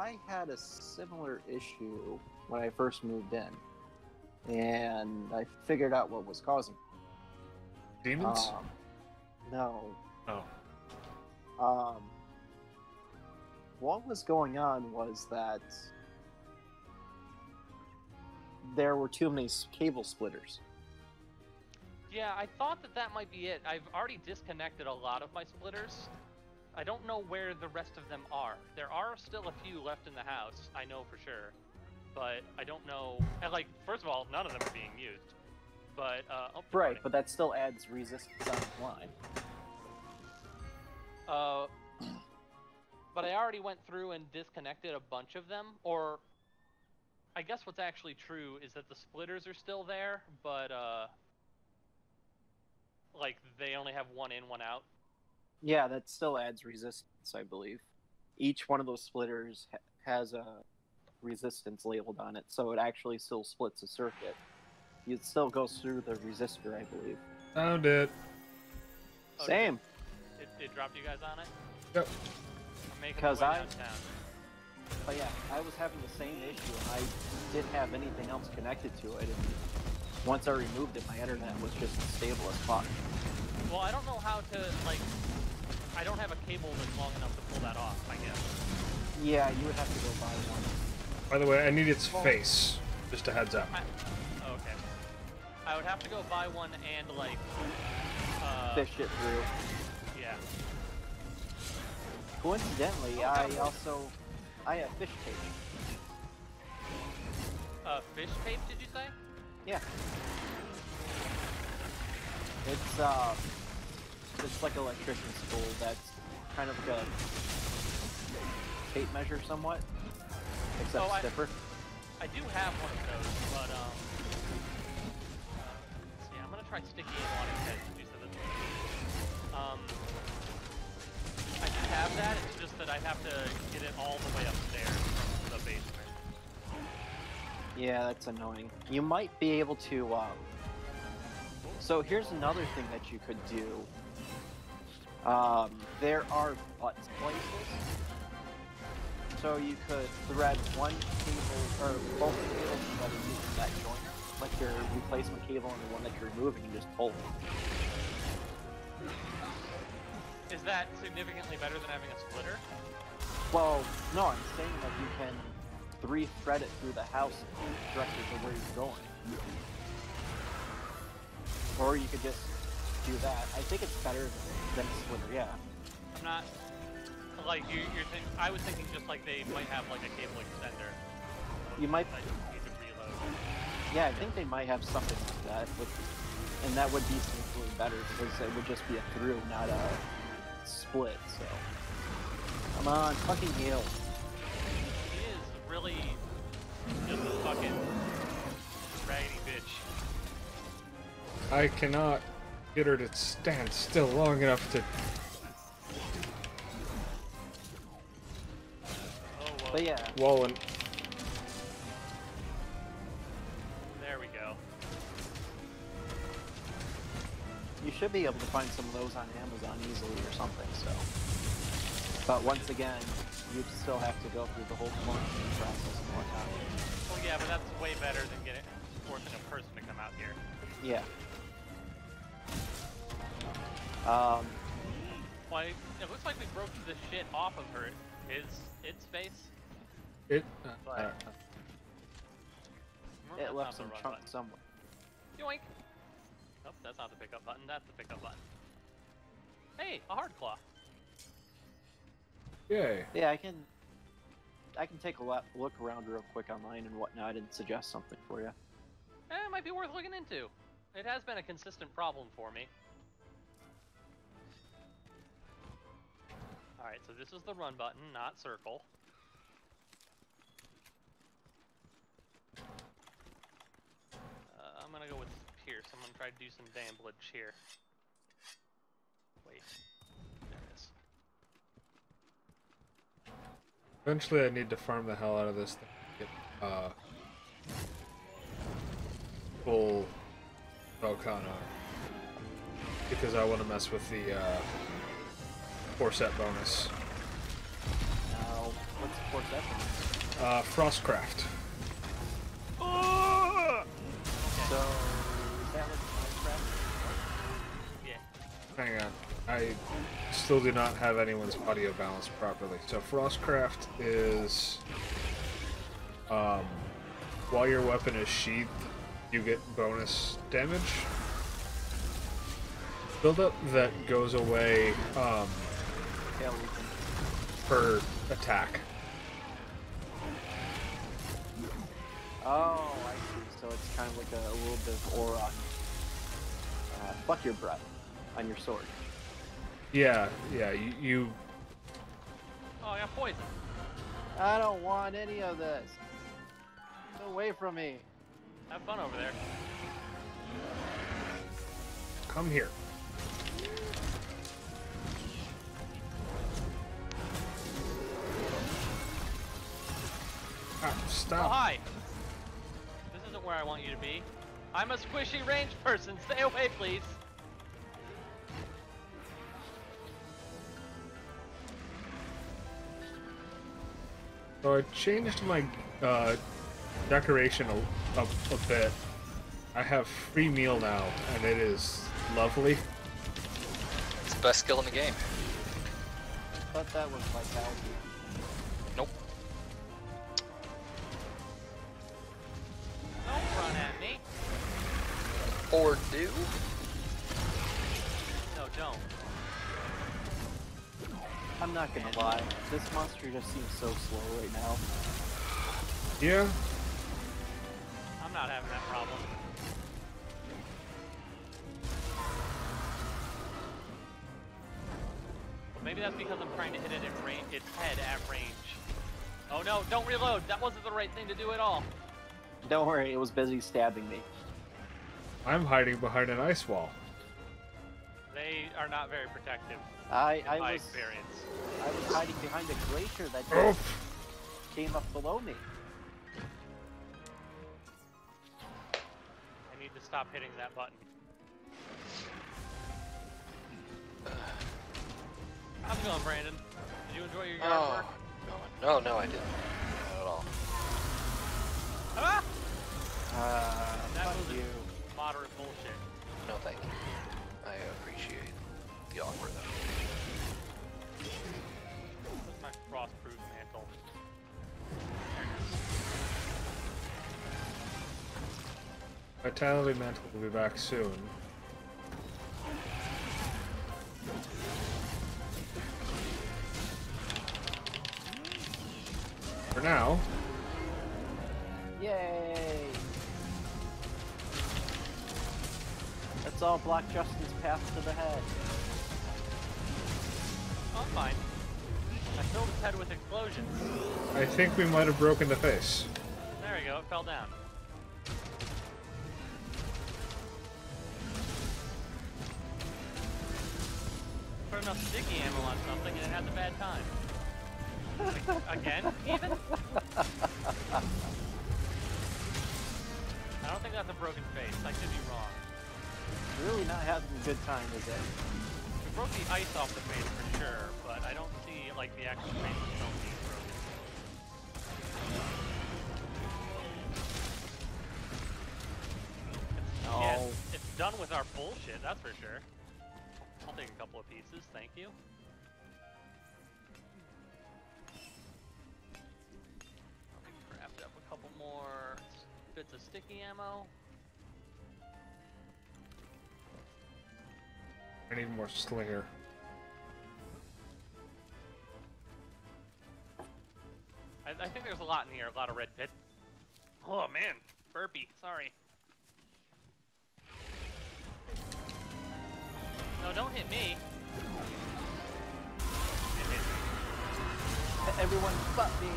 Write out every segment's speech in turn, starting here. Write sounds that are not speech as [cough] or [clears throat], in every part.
I had a similar issue when I first moved in, and I figured out what was causing. it. Demons? Um, no. oh. Um, what was going on was that there were too many cable splitters. Yeah, I thought that that might be it. I've already disconnected a lot of my splitters. I don't know where the rest of them are. There are still a few left in the house, I know for sure. But I don't know. And, like, first of all, none of them are being used. But, uh, oh, Right, but that still adds resistance on the line. Uh, [clears throat] but I already went through and disconnected a bunch of them, or I guess what's actually true is that the splitters are still there, but uh, like they only have one in, one out. Yeah, that still adds resistance, I believe. Each one of those splitters ha- has a resistance labeled on it, so it actually still splits a circuit. It still goes through the resistor, I believe. Found it. Oh, Same. It, it dropped you guys on it. Yep. I'm making my 'Cause way I- downtown. But oh, yeah, I was having the same issue, I didn't have anything else connected to it. And once I removed it, my internet was just as stable as fuck. Well, I don't know how to like. I don't have a cable that's long enough to pull that off. I guess. Yeah, you would have to go buy one. By the way, I need its face. Just a heads up. I, oh, okay. I would have to go buy one and like. Uh, Fish it through. Yeah. Coincidentally, Oh, I God. also I have fish tape. Uh, fish tape? Did you say? Yeah. It's um, it's like electrician's spool that's kind of like a tape measure somewhat, except Oh, stiffer. I do have one of those, but um. Uh, see, I'm gonna try sticky one instead since you that. Um. I do have that. It's just that I have to get it all the way upstairs from the basement. Yeah, that's annoying. You might be able to. Um, so here's another thing that you could do. Um, there are butt places. So you could thread one cable or both cables together using that joiner, like your replacement cable and the one that you're removing, and just pull. Is that significantly better than having a splitter? Well, no, I'm saying that you can three-thread it through the house directly to where you're going. Or you could just do that. I think it's better than a splitter, yeah. I'm not. Like you, you're think. I was thinking just like they might have like a cable extender. You might- I just need to reload. Yeah, I think they might have something like that, with, and that would be significantly better because it would just be a through, not a split. So, come on, fucking heal. He is really just a fucking raggedy bitch. I cannot get her to stand still long enough to. Oh. But yeah, Wallen. There we go. you should be able to find some of those on Amazon easily or something. So, but once again, you'd still have to go through the whole quarantine process and whatnot. Well, yeah, but that's way better than getting forcing a person to come out here. Yeah. Um, Why? It looks like we broke the shit off of her. His, its face. It. Uh, But- it left some the run chunks somewhere. button. Yoink. Nope, that's not the pickup button. That's the pickup button. Hey, a hard claw. yay. Yeah, I can. I can take a lo- look around real quick online and whatnot and suggest something for you. Eh, it might be worth looking into. It has been a consistent problem for me. Alright, so this is the run button, not circle. Uh, I'm gonna go with Pierce. I'm gonna try to do some damage here. Wait. There it is. Eventually, I need to farm the hell out of this thing. Get uh, full Velkhana. Because I want to mess with the uh, four bonus. Now, let's force effort. Uh, Frostcraft. So is that Minecraft? Yeah. Hang on. I still do not have anyone's audio balanced properly. So Frostcraft is um, while your weapon is sheathed, you get bonus damage. Buildup that goes away um, Tail per attack. Oh, I see. So it's kind of like a, a little bit of aura on uh, fuck your breath on your sword. Yeah, yeah. You, you Oh, I got poison. I don't want any of this. Get away from me. Have fun over there. come here. Ah, Oh, stop. hi. This isn't where I want you to be. I'm a squishy range person. Stay away, please. So I changed my uh, decoration a, a, a bit. I have free meal now, and it is lovely. It's the best skill in the game. thought that was vitality. Nope. Don't run at me. Or do? No, don't. I'm not gonna lie. This monster just seems so slow right now. Yeah, I'm not having that problem. But maybe that's because I'm trying to hit it in range, its head at range. Oh no, don't reload. That wasn't the right thing to do at all. Don't worry, it was busy stabbing me. I'm hiding behind an ice wall. They are not very protective, I I my was experience. I was hiding behind a glacier that just came up below me. To stop hitting that button. How's it going, Brandon? Did you enjoy your yard Oh, work? no, no, I didn't. Not at all. Ah! Uh, That was you. Moderate bullshit. No, thank Vitality Mantle will be back soon. For now, Yay! Let's all block Justin's path to the head. I'm fine. I filled his head with explosions. I think we might have broken the face. There we go, it fell down. Put enough sticky ammo on something and it has a bad time. [laughs] Again, even? I don't think that's a broken face. I could be wrong. Really not having a good time today. We broke the ice off the face for sure, but I don't see like the actual face itself being broken. Yeah, Oh. it's, it's done with our bullshit, that's for sure. I'll take a couple of pieces, thank you. Me craft up a couple more bits of sticky ammo. I need more slinger. I, I think there's a lot in here, a lot of red pit. Oh man, burpee, sorry. No, don't hit me. Everyone but me!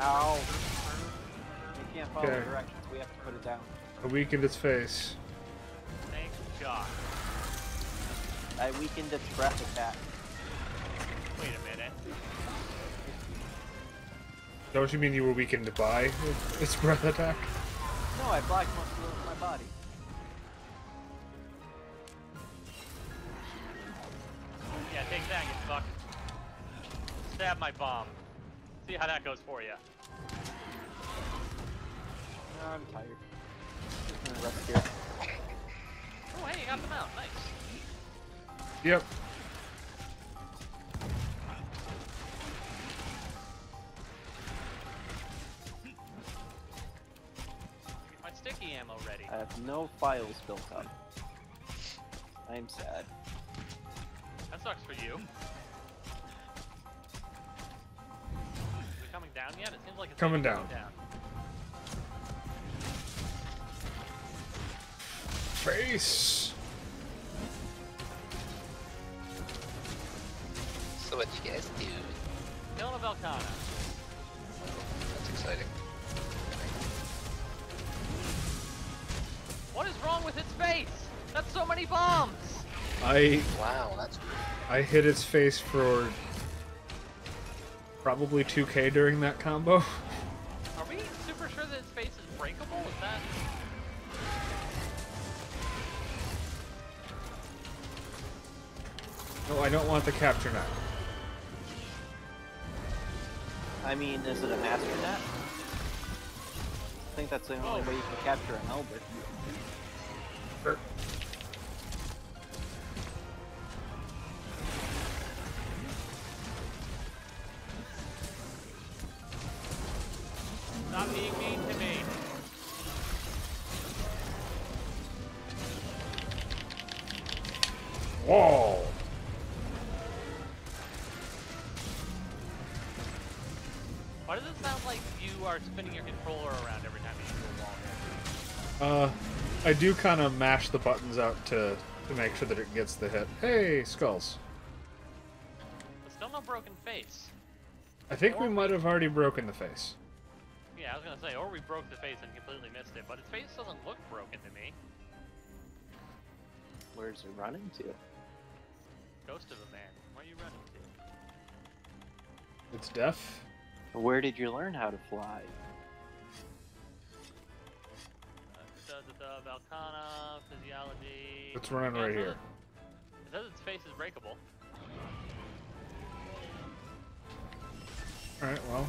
Ow! We can't follow Okay. the directions, we have to put it down. I weakened its face. Thank God. I weakened its breath attack. Wait a minute. Don't you mean you were weakened by its breath attack? No, I blocked most of my body. Yeah, take that, you fuck. grab my bomb. See how that goes for you. I'm tired. I'm gonna rest here. Oh, hey, you got them out. Nice. Yep. My sticky ammo ready. I have no files built up. I'm sad. That sucks for you. It coming down yet? It seems like it's Coming down. down. Face. So what you guys do? Killing a Velkhana. That's exciting. What is wrong with its face? That's so many bombs! I Wow, that's I hit its face for probably 2k during that combo. [laughs] Are we super sure that its face is breakable? Is that... No, I don't want the capture net. I mean, is it a master net? I think that's the only Oh. way you can capture an elder. Controller around every time you hit a wall? Uh, I do kind of mash the buttons out to to make sure that it gets the hit. Hey, skulls. But still no broken face. I think we might have already broken the face. Yeah, I was gonna say, or we broke the face and completely missed it, but its face doesn't look broken to me. Where's it running to? Ghost of a man. Where are you running to? It's deaf. Where did you learn how to fly? Physiology. It's running Yeah, right it here. it- It says its face is breakable. All right, well,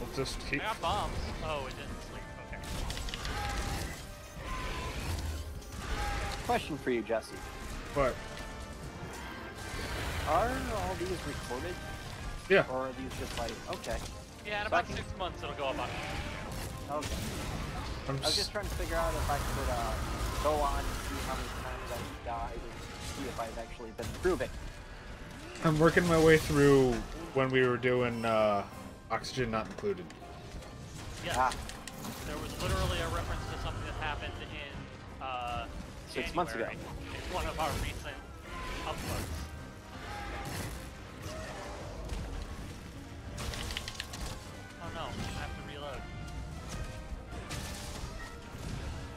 we'll just keep. I keep. got bombs. Oh, it didn't sleep. Okay. Question for you, Jesse. But Are all these recorded, yeah, or are these just like okay, Yeah, in So about can- six months it'll go up on. okay? I'm I was just, just trying to figure out if I could uh, go on and see how many times I've died and see if I've actually been improving. I'm working my way through when we were doing uh, oxygen not included. Yeah. Ah, There was literally a reference to something that happened in uh, Six months ago. It's one of our recent uploads.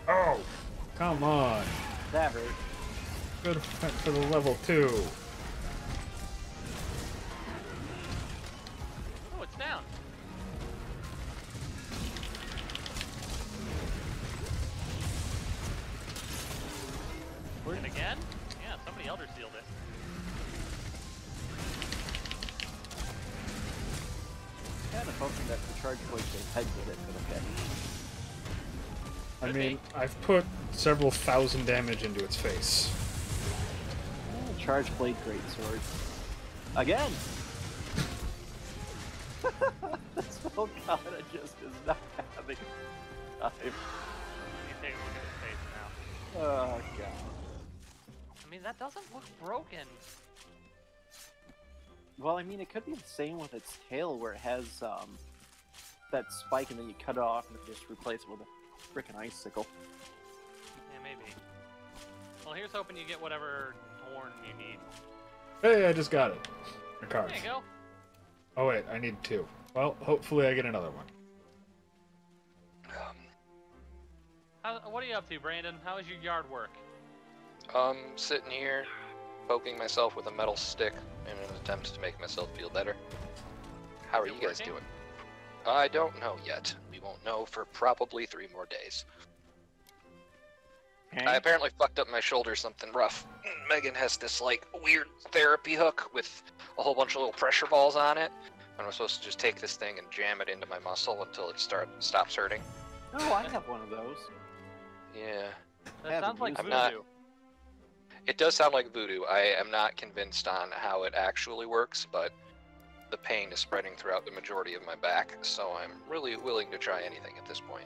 Oh, come on. that hurt. Good for the level two. Oh, it's down. And again? Yeah, somebody elder sealed it. Kind of hoping that the charge blade can head with it, but okay. I mean. I've put several thousand damage into its face. [laughs] Oh, Charge blade greatsword. Again! this Velkhana just is not having time. Let me take a look at his face now. Oh god. I mean, that doesn't look broken. Well, I mean, it could be the same with its tail, where it has um, that spike, and then you cut it off and just replace it with a freaking icicle. Yeah, maybe. Well, here's hoping you get whatever horn you need. Hey, I just got it. A card. There you go. Oh wait, I need two. Well, hopefully I get another one. Um, How, what are you up to, Brandon? How is your yard work? um, sitting here, poking myself with a metal stick in an attempt to make myself feel better. How are Is you guys doing? I don't know yet. We won't know for probably three more days. I apparently fucked up my shoulder something rough. Megan has this like weird therapy hook with a whole bunch of little pressure balls on it, and I'm supposed to just take this thing and jam it into my muscle until it start stops hurting. Oh, I have one of those. Yeah. That sounds like I'm voodoo. not- It does sound like voodoo. I am not convinced on how it actually works, but the pain is spreading throughout the majority of my back, so I'm really willing to try anything at this point.